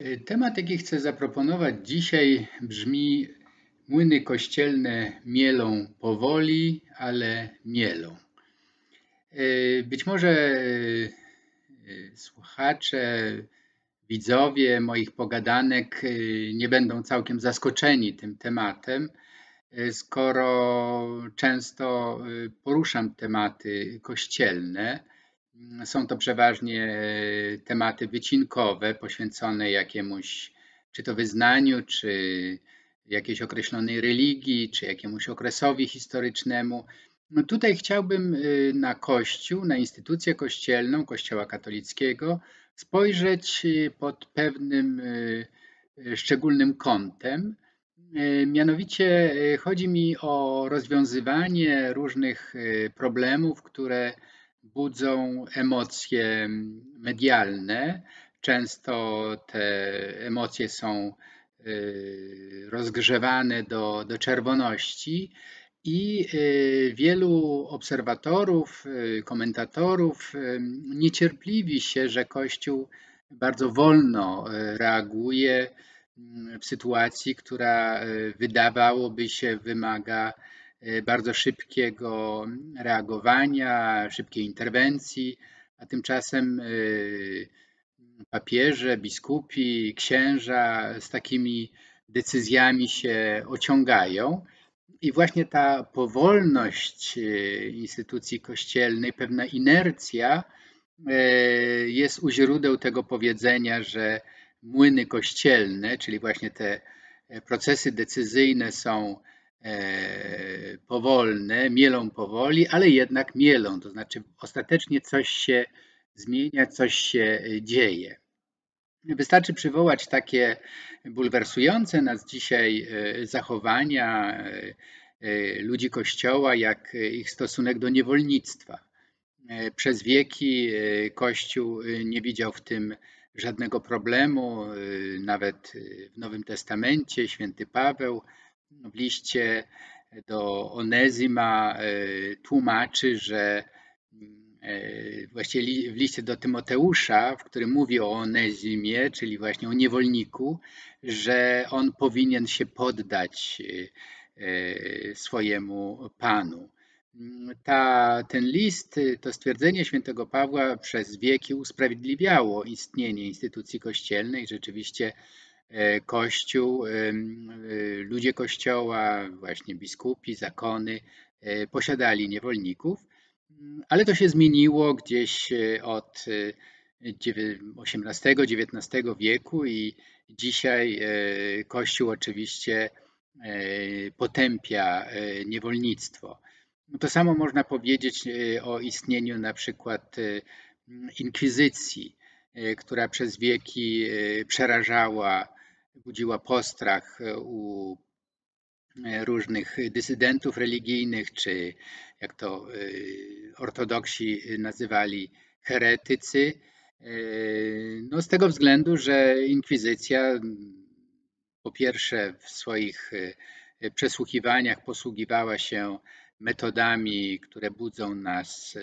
Y, temat, jaki chcę zaproponować dzisiaj, brzmi: Młyny kościelne mielą powoli, ale mielą. Y, być może y, słuchacze, widzowie moich pogadanek nie będą całkiem zaskoczeni tym tematem, skoro często poruszam tematy kościelne są to przeważnie tematy wycinkowe, poświęcone jakiemuś, czy to wyznaniu, czy jakiejś określonej religii, czy jakiemuś okresowi historycznemu. No tutaj chciałbym y, na Kościół, na instytucję kościelną Kościoła katolickiego spojrzeć y, pod pewnym szczególnym kątem. Mianowicie chodzi mi o rozwiązywanie różnych problemów, które budzą emocje medialne. Często te emocje są y, rozgrzewane do, do czerwoności i y, wielu obserwatorów, y, komentatorów niecierpliwi się, że Kościół bardzo wolno reaguje w sytuacji, która wydawałoby się wymaga bardzo szybkiego reagowania, szybkiej interwencji, a tymczasem y, papieże, biskupi, księża z takimi decyzjami się ociągają. I właśnie ta powolność y, instytucji kościelnej, pewna inercja jest u źródeł tego powiedzenia, że młyny kościelne, czyli właśnie te procesy decyzyjne są powolne, mielą powoli, ale jednak mielą, to znaczy ostatecznie coś się zmienia, coś się dzieje. Wystarczy przywołać takie bulwersujące nas dzisiaj e, zachowania e, ludzi Kościoła, jak ich stosunek do niewolnictwa. Przez wieki Kościół nie widział w tym żadnego problemu, nawet w Nowym Testamencie święty Paweł w liście do Onezima e, tłumaczy, że e, właściwie w liście do Tymoteusza, w którym mówi o Onezimie, czyli właśnie o niewolniku, że on powinien się poddać e, swojemu Panu. Ta, ten list, to stwierdzenie świętego Pawła przez wieki usprawiedliwiało istnienie instytucji kościelnej. Rzeczywiście Kościół, e, ludzie Kościoła, właśnie biskupi, zakony e, posiadali niewolników, ale to się zmieniło gdzieś od XVIII-XIX wieku i dzisiaj Kościół oczywiście potępia niewolnictwo. To samo można powiedzieć o istnieniu na przykład inkwizycji, która przez wieki przerażała budziła postrach e, u e, różnych dysydentów religijnych, czy jak to e, ortodoksi nazywali heretycy. No z tego względu, że inkwizycja po pierwsze w swoich przesłuchiwaniach posługiwała się metodami, które budzą nas,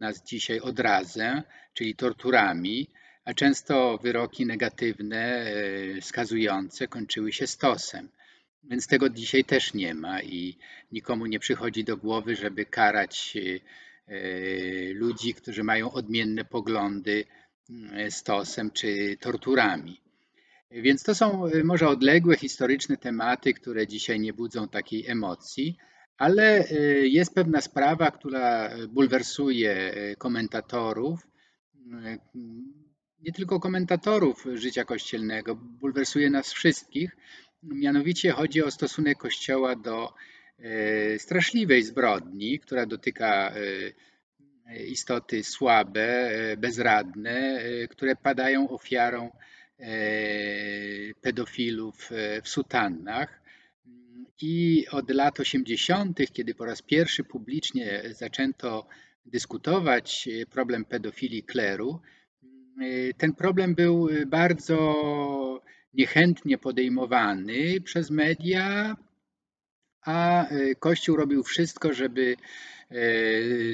nas dzisiaj odrazę, czyli torturami, a często wyroki negatywne, e, skazujące kończyły się stosem. Więc tego dzisiaj też nie ma i nikomu nie przychodzi do głowy, żeby karać e, ludzi, którzy mają odmienne poglądy e, stosem czy torturami. Więc to są może odległe historyczne tematy, które dzisiaj nie budzą takiej emocji, ale jest pewna sprawa, która bulwersuje komentatorów, nie tylko komentatorów życia kościelnego, bulwersuje nas wszystkich. Mianowicie chodzi o stosunek Kościoła do e, straszliwej zbrodni, która dotyka e, istoty słabe, e, bezradne, które padają ofiarą pedofilów w sutannach. I od lat 80., kiedy po raz pierwszy publicznie zaczęto dyskutować problem pedofilii kleru, ten problem był y, bardzo niechętnie podejmowany przez media, a y, Kościół robił wszystko, żeby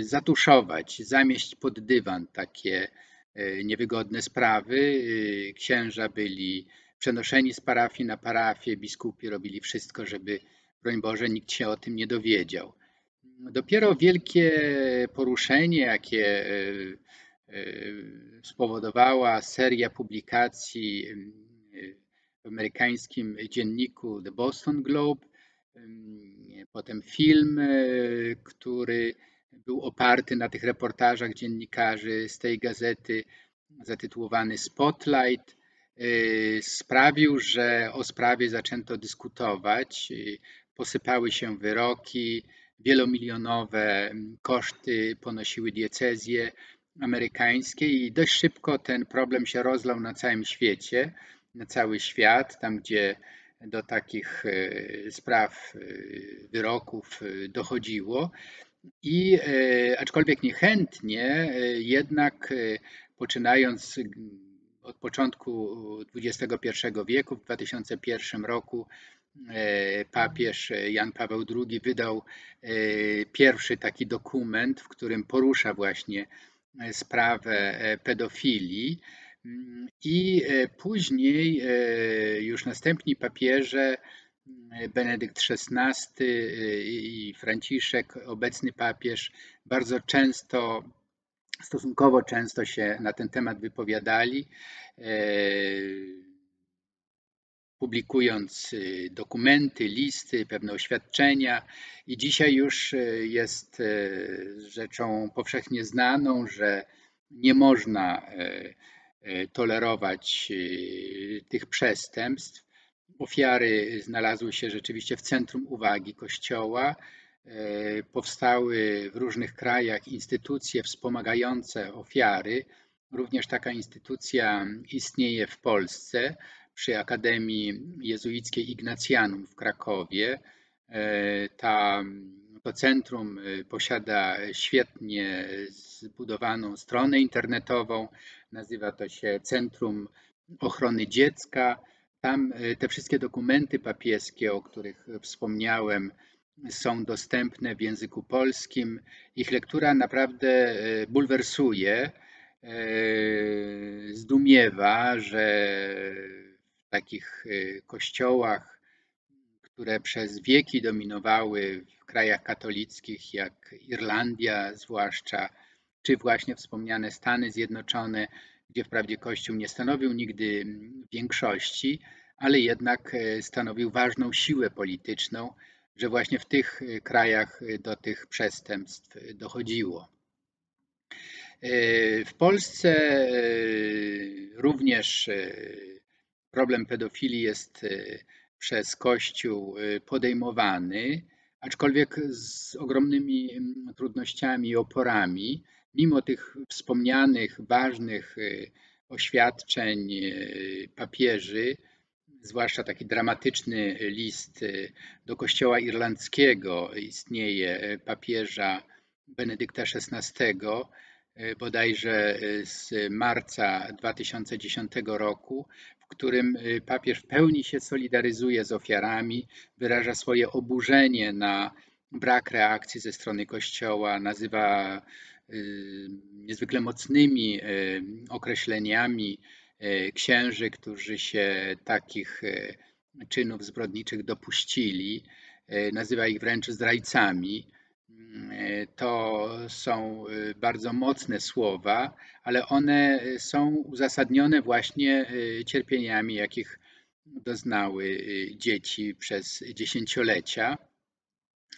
zatuszować, zamieść pod dywan takie niewygodne sprawy. Księża byli przenoszeni z parafii na parafię, biskupi robili wszystko, żeby, broń Boże, nikt się o tym nie dowiedział. Dopiero wielkie poruszenie, jakie spowodowała seria publikacji w amerykańskim dzienniku The Boston Globe, potem film, który był oparty na tych reportażach dziennikarzy z tej gazety, zatytułowany Spotlight, sprawił, że o sprawie zaczęto dyskutować. Posypały się wyroki, wielomilionowe koszty ponosiły diecezje amerykańskie i dość szybko ten problem się rozlał na całym świecie, na cały świat, tam gdzie do takich e, spraw, e, wyroków e, dochodziło. I aczkolwiek niechętnie, jednak poczynając od początku XXI wieku, w 2001 roku, papież Jan Paweł II wydał pierwszy taki dokument, w którym porusza właśnie sprawę pedofilii. I e, później e, już następni papieże, Benedykt XVI e, i Franciszek, obecny papież, bardzo często, stosunkowo często się na ten temat wypowiadali, publikując dokumenty, listy, pewne oświadczenia. I dzisiaj już jest rzeczą powszechnie znaną, że nie można tolerować tych przestępstw. Ofiary znalazły się rzeczywiście w centrum uwagi Kościoła. Powstały w różnych krajach instytucje wspomagające ofiary. Również taka instytucja istnieje w Polsce przy Akademii Jezuickiej Ignacjanum w Krakowie. Ta, to centrum posiada świetnie zbudowaną stronę internetową, Nazywa to się Centrum Ochrony Dziecka. Tam e, te wszystkie dokumenty papieskie, o których wspomniałem, są dostępne w języku polskim. Ich lektura naprawdę e, bulwersuje, e, zdumiewa, że takich kościołach, które przez wieki dominowały w krajach katolickich, jak Irlandia zwłaszcza, czy właśnie wspomniane Stany Zjednoczone, gdzie wprawdzie Kościół nie stanowił nigdy większości, ale jednak e, stanowił ważną siłę polityczną, że właśnie w tych e, krajach e, do tych przestępstw dochodziło. W Polsce również problem pedofilii jest przez Kościół podejmowany, aczkolwiek z ogromnymi trudnościami i oporami mimo tych wspomnianych ważnych y, oświadczeń y, papieży, zwłaszcza taki dramatyczny list y, do Kościoła Irlandzkiego istnieje papieża Benedykta XVI, bodajże z marca 2010 roku, w którym papież w pełni się solidaryzuje z ofiarami, wyraża swoje oburzenie na brak reakcji ze strony Kościoła, nazywa Y, niezwykle mocnymi y, określeniami y, księży, którzy się takich czynów zbrodniczych dopuścili, nazywa ich wręcz zdrajcami. To są bardzo mocne słowa, ale one są uzasadnione właśnie cierpieniami, jakich doznały dzieci przez dziesięciolecia.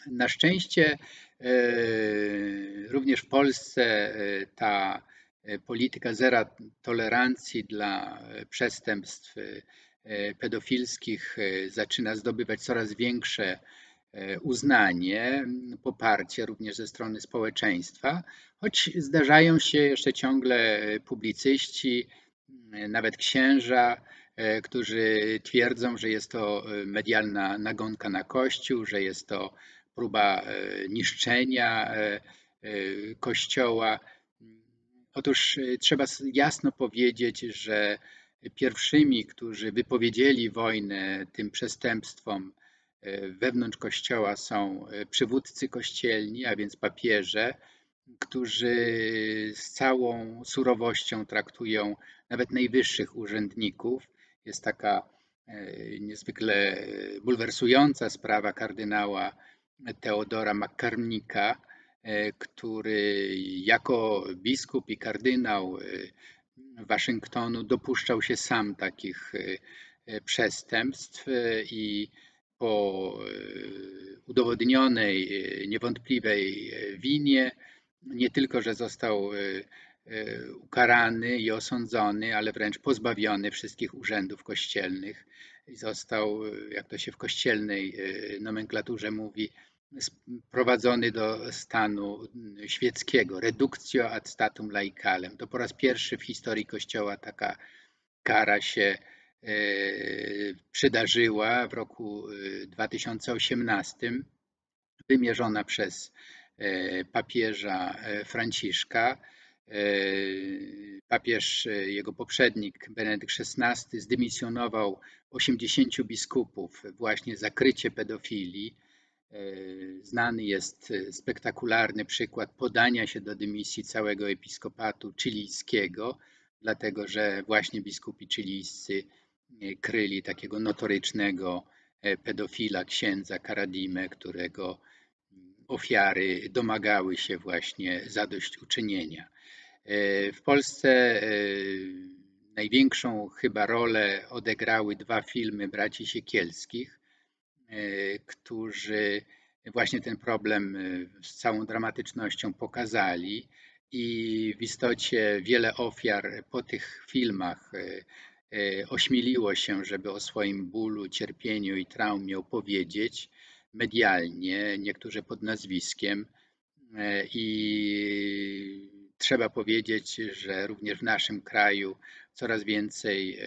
Na szczęście e, również w Polsce e, ta e, polityka zera tolerancji dla przestępstw pedofilskich zaczyna zdobywać coraz większe uznanie, poparcie również ze strony społeczeństwa, choć zdarzają się jeszcze ciągle publicyści, nawet księża, którzy twierdzą, że jest to medialna nagonka na Kościół, że jest to próba e, niszczenia e, e, Kościoła. Otóż trzeba jasno powiedzieć, że pierwszymi, którzy wypowiedzieli wojnę tym przestępstwom wewnątrz Kościoła są przywódcy kościelni, a więc papieże, którzy z całą surowością traktują nawet najwyższych urzędników. Jest taka niezwykle bulwersująca sprawa kardynała Teodora McCarmnicka, który jako biskup i kardynał Waszyngtonu dopuszczał się sam takich przestępstw i po udowodnionej, niewątpliwej winie nie tylko, że został ukarany i osądzony, ale wręcz pozbawiony wszystkich urzędów kościelnych został, jak to się w kościelnej nomenklaturze mówi, sprowadzony do stanu świeckiego, reductio ad statum laicalem. To po raz pierwszy w historii Kościoła taka kara się e, przydarzyła w roku 2018, e, wymierzona przez e, papieża Franciszka. Papież, jego poprzednik Benedykt XVI zdymisjonował 80 biskupów właśnie za krycie pedofilii E, znany jest e, spektakularny przykład podania się do dymisji całego episkopatu chilijskiego, dlatego że właśnie biskupi chilijscy e, kryli takiego notorycznego pedofila księdza Karadime, którego mm, ofiary domagały się właśnie zadośćuczynienia. W Polsce największą chyba rolę odegrały dwa filmy braci Siekielskich. E, którzy właśnie ten problem e, z całą dramatycznością pokazali i w istocie wiele ofiar po tych filmach e, ośmieliło się, żeby o swoim bólu, cierpieniu i traumie opowiedzieć medialnie, niektórzy pod nazwiskiem. I trzeba powiedzieć, że również w naszym kraju coraz więcej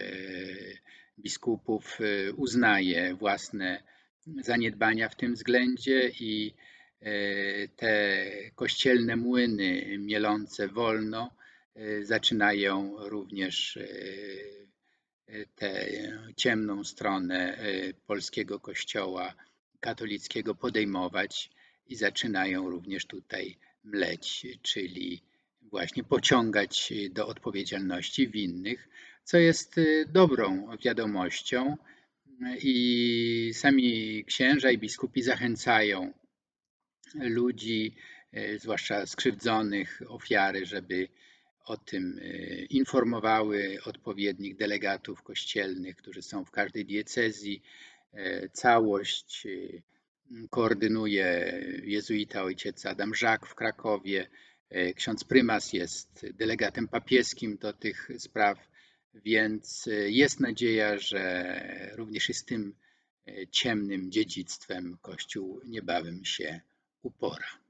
biskupów uznaje własne zaniedbania w tym względzie i e, te kościelne młyny mielące wolno e, zaczynają również e, tę ciemną stronę polskiego kościoła katolickiego podejmować i zaczynają również tutaj mleć, czyli właśnie pociągać do odpowiedzialności winnych, co jest dobrą wiadomością, i sami księża i biskupi zachęcają ludzi, e, zwłaszcza skrzywdzonych, ofiary, żeby o tym e, informowały odpowiednich delegatów kościelnych, którzy są w każdej diecezji. E, całość koordynuje jezuita ojciec Adam Żak w Krakowie. Ksiądz prymas jest delegatem papieskim do tych spraw więc e, jest nadzieja, że również i z tym e, ciemnym dziedzictwem Kościół niebawem się upora.